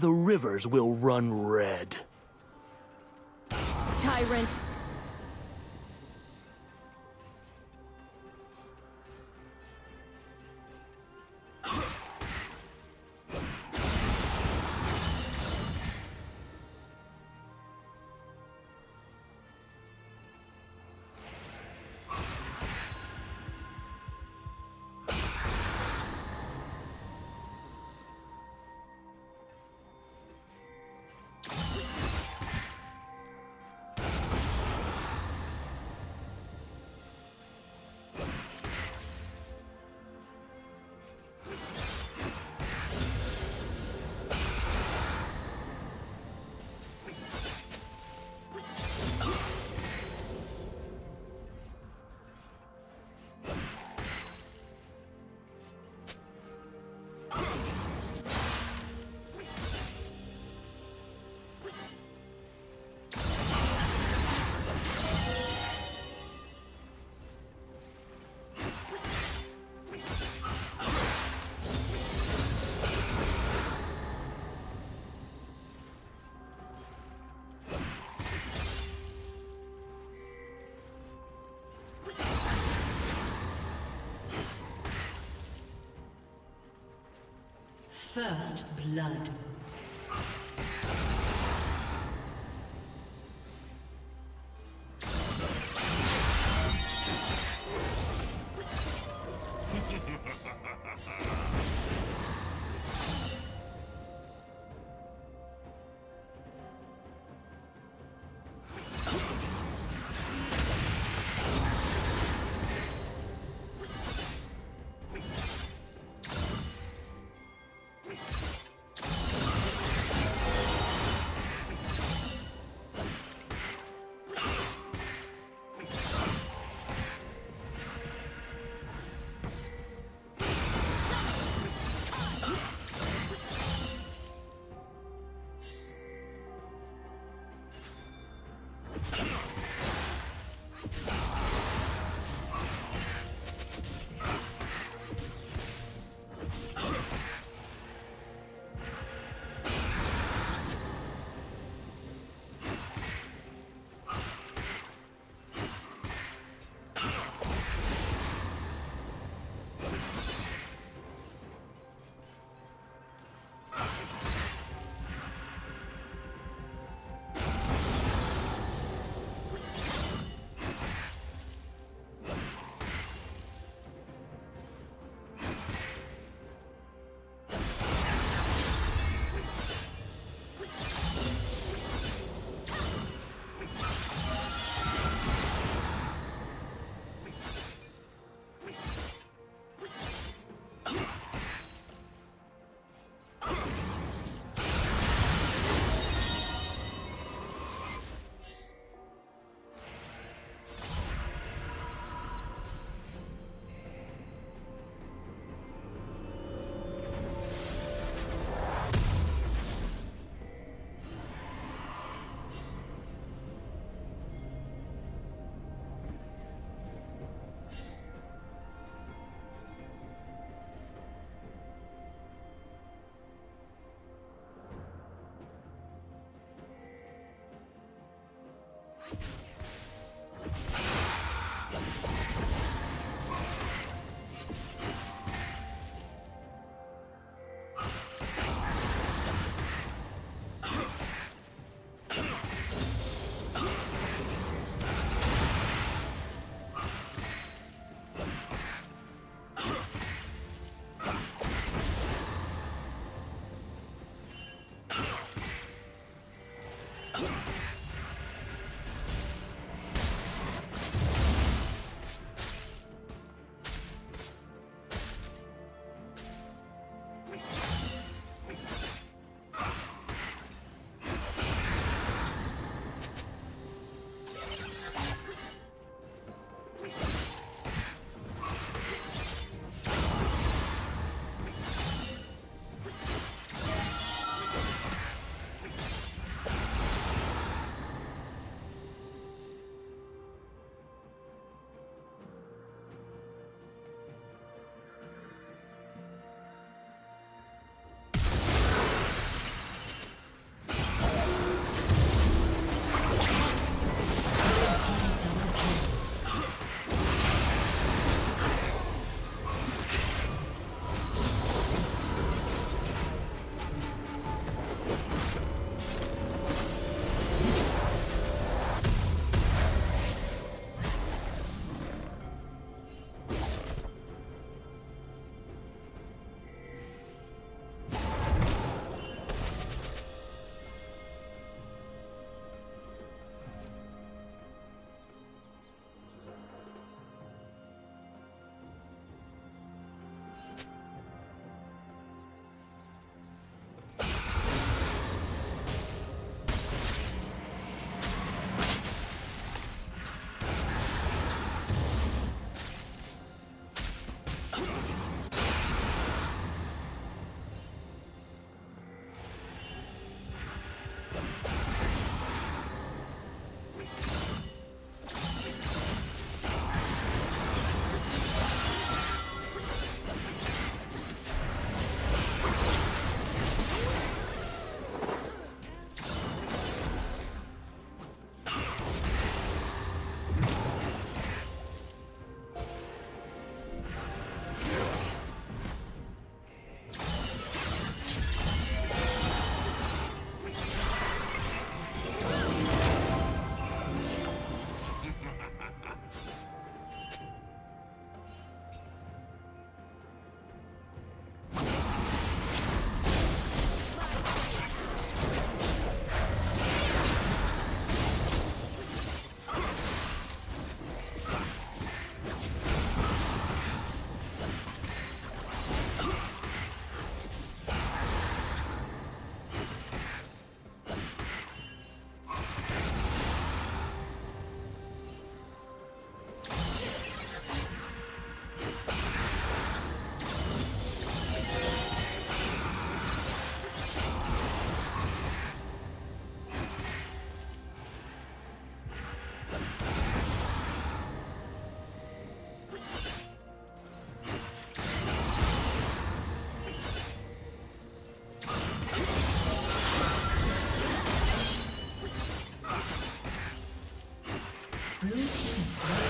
the rivers will run red. Tyrant! First blood. Ha ha ha! Yeah. This way.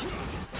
Come on.